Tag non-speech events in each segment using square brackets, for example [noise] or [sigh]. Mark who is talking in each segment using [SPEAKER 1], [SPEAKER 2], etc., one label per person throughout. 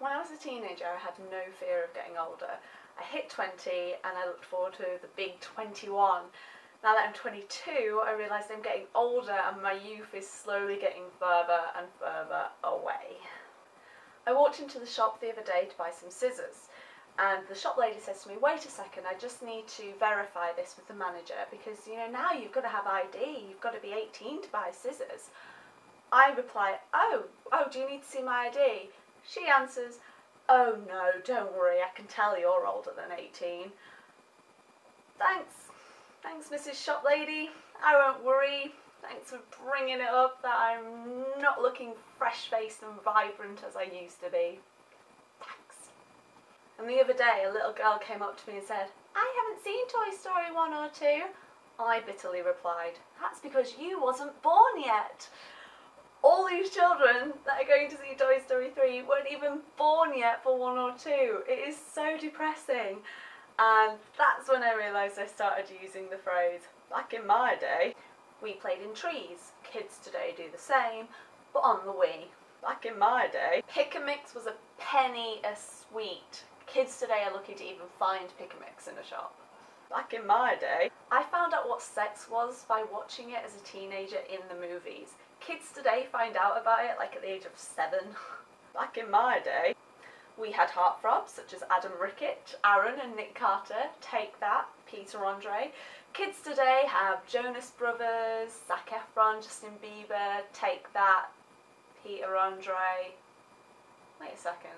[SPEAKER 1] When I was a teenager, I had no fear of getting older. I hit 20 and I looked forward to the big 21. Now that I'm 22, I realise I'm getting older and my youth is slowly getting further and further away. I walked into the shop the other day to buy some scissors and the shop lady says to me, wait a second, I just need to verify this with the manager because you know now you've got to have ID, you've got to be 18 to buy scissors. I reply, oh, oh, do you need to see my ID? She answers, oh no, don't worry, I can tell you're older than 18. Thanks, thanks Mrs Shop Lady, I won't worry. Thanks for bringing it up that I'm not looking fresh-faced and vibrant as I used to be. Thanks. And the other day a little girl came up to me and said, I haven't seen Toy Story 1 or 2. I bitterly replied, that's because you wasn't born yet all these children that are going to see Toy Story 3 weren't even born yet for 1 or 2. It is so depressing. And that's when I realised I started using the phrase, back in my day, we played in trees. Kids today do the same, but on the Wii. Back in my day, Pick a Mix was a penny a sweet. Kids today are lucky to even find Pick a Mix in a shop. Back in my day, I found out what sex was by watching it as a teenager in the movies kids today find out about it like at the age of seven. [laughs] Back in my day, we had heartthrobs such as Adam Rickitt, Aaron and Nick Carter, Take That, Peter Andre. Kids today have Jonas Brothers, Zac Efron, Justin Bieber, Take That, Peter Andre. Wait a second.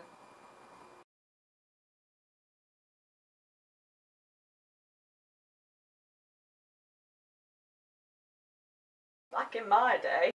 [SPEAKER 1] Back in my day,